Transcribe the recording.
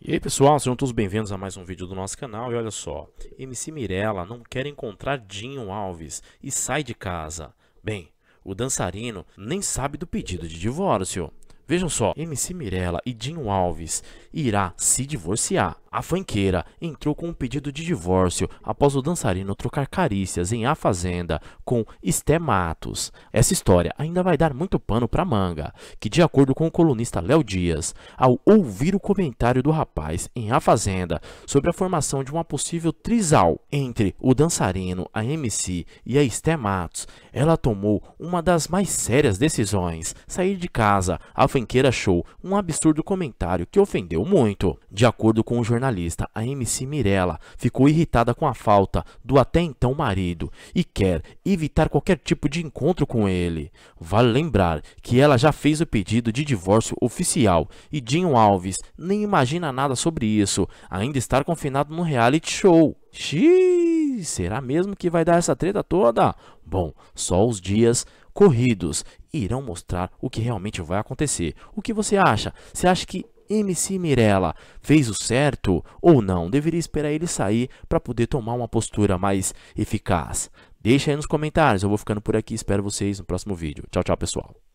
E aí pessoal, sejam todos bem-vindos a mais um vídeo do nosso canal e olha só, MC Mirella não quer encontrar Dinho Alves e sai de casa. Bem, o dançarino nem sabe do pedido de divórcio. Vejam só, MC Mirella e Dinho Alves irá se divorciar. A fanqueira entrou com um pedido de divórcio após o dançarino trocar carícias em A Fazenda com Esté Matos. Essa história ainda vai dar muito pano para manga, que de acordo com o colunista Léo Dias, ao ouvir o comentário do rapaz em A Fazenda sobre a formação de uma possível trisal entre o dançarino, a MC e a Esté Matos, ela tomou uma das mais sérias decisões, sair de casa. A fanqueira achou um absurdo comentário que ofendeu muito. De acordo com o jornalista jornalista, a MC Mirella, ficou irritada com a falta do até então marido e quer evitar qualquer tipo de encontro com ele. Vale lembrar que ela já fez o pedido de divórcio oficial e Dinho Alves nem imagina nada sobre isso, ainda estar confinado no reality show. Xiii, será mesmo que vai dar essa treta toda? Bom, só os dias corridos irão mostrar o que realmente vai acontecer. O que você acha? Você acha que MC Mirella fez o certo ou não? Deveria esperar ele sair para poder tomar uma postura mais eficaz? Deixa aí nos comentários. Eu vou ficando por aqui. Espero vocês no próximo vídeo. Tchau, tchau, pessoal.